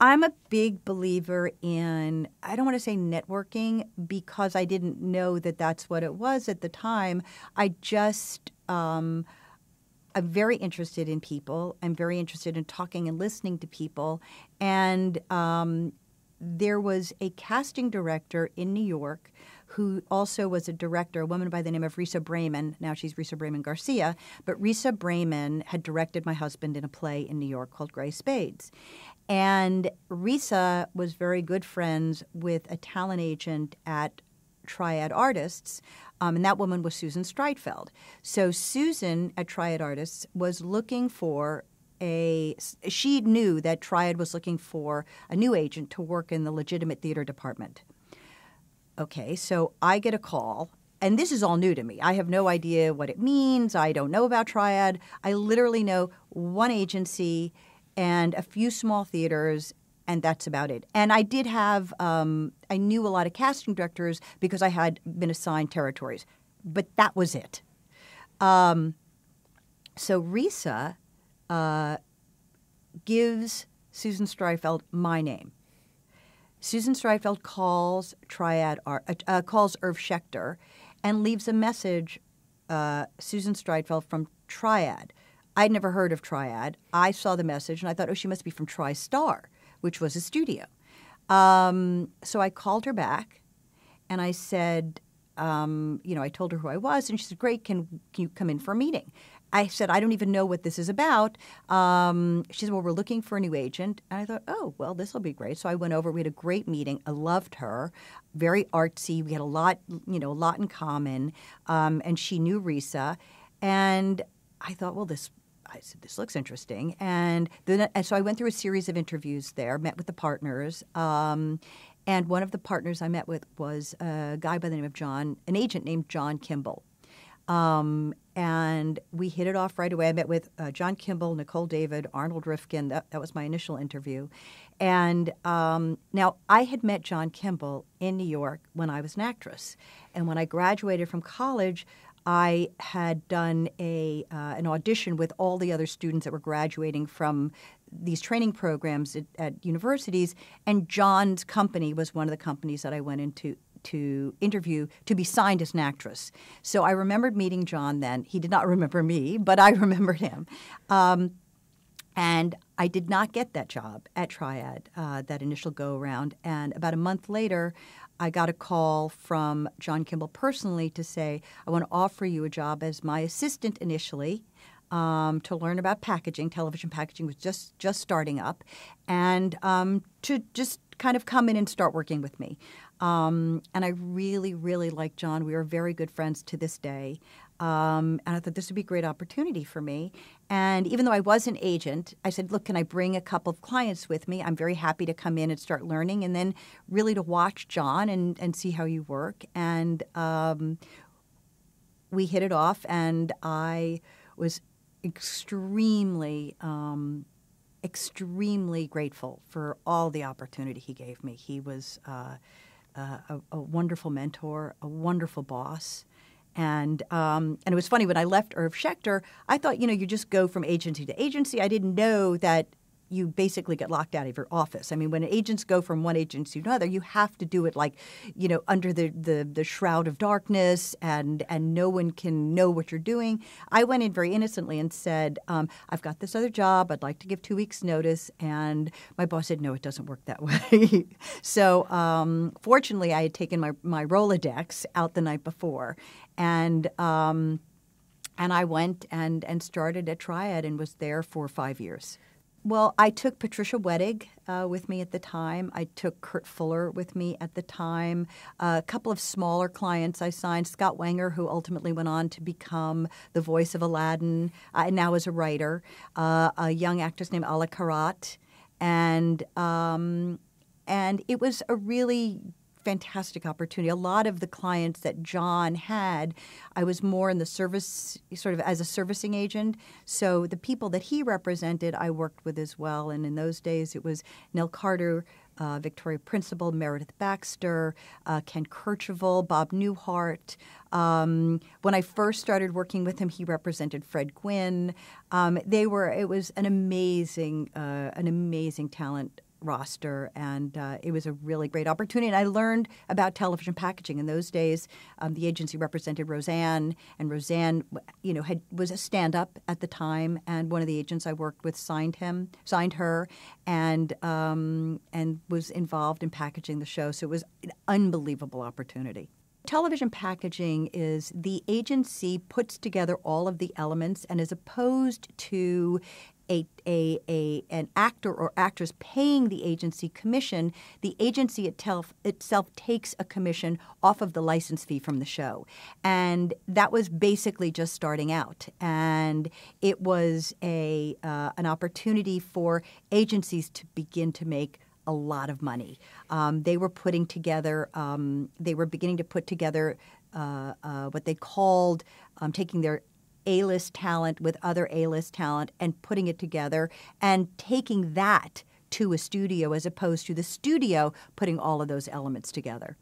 I'm a big believer in, I don't want to say networking because I didn't know that that's what it was at the time. I just, um, I'm very interested in people. I'm very interested in talking and listening to people. And um, there was a casting director in New York who also was a director, a woman by the name of Risa Bramon. Now she's Risa Bramon Garcia, but Risa Bramon had directed my husband in a play in New York called Gray Spades. And Risa was very good friends with a talent agent at Triad Artists, um, and that woman was Susan Streitfeld. So Susan at Triad Artists was looking for a she knew that Triad was looking for a new agent to work in the legitimate theater department. Okay, so I get a call and this is all new to me. I have no idea what it means. I don't know about Triad. I literally know one agency and a few small theaters, and that's about it. And I did have, um, I knew a lot of casting directors because I had been assigned territories, but that was it. Um, so Risa uh, gives Susan Streitfeld my name. Susan Streitfeld calls Triad uh, uh, calls Irv Schechter, and leaves a message. Uh, Susan Streitfeld from Triad. I'd never heard of Triad. I saw the message and I thought, oh, she must be from TriStar, which was a studio. Um, so I called her back, and I said, um, you know, I told her who I was, and she said, "Great, can, can you come in for a meeting?" I said, I don't even know what this is about. Um, she said, Well, we're looking for a new agent. And I thought, Oh, well, this will be great. So I went over. We had a great meeting. I loved her. Very artsy. We had a lot, you know, a lot in common. Um, and she knew Risa. And I thought, Well, this. I said, this looks interesting. And then, and so I went through a series of interviews there, met with the partners. Um, and one of the partners I met with was a guy by the name of John, an agent named John Kimble. Um, and we hit it off right away. I met with uh, John Kimble, Nicole David, Arnold Rifkin. That, that was my initial interview. And um, now I had met John Kimble in New York when I was an actress. And when I graduated from college, I had done a uh, an audition with all the other students that were graduating from these training programs at, at, universities, and John's company was one of the companies that I went into to interview to be signed as an actress. So I remembered meeting John then. He did not remember me, but I remembered him. Um, and I did not get that job at Triad, uh, that initial go around. And about a month later, I got a call from John Kimble personally to say, I want to offer you a job as my assistant initially. Um, to learn about packaging, television packaging was just just starting up, and um, to just kind of come in and start working with me. Um, and I really, really like John. We are very good friends to this day. Um, and I thought this would be a great opportunity for me. And even though I was an agent, I said, look, can I bring a couple of clients with me? I'm very happy to come in and start learning and then really to watch John and, and see how you work. And um, we hit it off, and I was extremely um, extremely grateful for all the opportunity he gave me. He was uh, uh, a, a, wonderful mentor, a wonderful boss. And um, and it was funny when I left Irv Schechter, I thought you know you just go from agency to agency. I didn't know that you basically get locked out of your office. I mean, when agents go from one agency to another, you have to do it like, you know, under the, the, the shroud of darkness and, and no one can know what you're doing. I went in very innocently and said, um, I've got this other job. I'd like to give two weeks' notice. And my boss said, no, it doesn't work that way. so um, fortunately, I had taken my, my Rolodex out the night before. And um, and I went and, and started at Triad and was there for five years. Well, I took Patricia Wettig uh, with me at the time. I took Kurt Fuller with me at the time. Uh, a couple of smaller clients I signed. Scott Weinger, who ultimately went on to become the voice of Aladdin, uh, and now is a writer. Uh, a young actress named Ala Karat, and um, and it was a really fantastic opportunity. A lot of the clients that John had, I was more in the service, sort of as a servicing agent. So the people that he represented, I worked with as well. And in those days, it was Nell Carter, uh, Victoria Principal, Meredith Baxter, uh, Ken Kercheval, Bob Newhart. Um, when I first started working with him, he represented Fred Gwynne. Um, they were. It was an amazing, uh, an amazing talent roster, and uh, it was a really great opportunity. And I learned about television packaging in those days. Um, the agency represented Roseanne, and Roseanne, you know, had was a stand-up at the time, and one of the agents I worked with signed him, signed her, and um, and was involved in packaging the show. So it was an unbelievable opportunity. Television packaging is the agency puts together all of the elements and as opposed to a, a, a, an actor or actress paying the agency commission, the agency itself, itself takes a commission off of the license fee from the show. And that was basically just starting out. And it was a, uh, an opportunity for agencies to begin to make a lot of money. Um, they were putting together, um, they were beginning to put together uh, uh, what they called um, taking their a list talent with other A list talent and putting it together and taking that to a studio as opposed to the studio putting all of those elements together.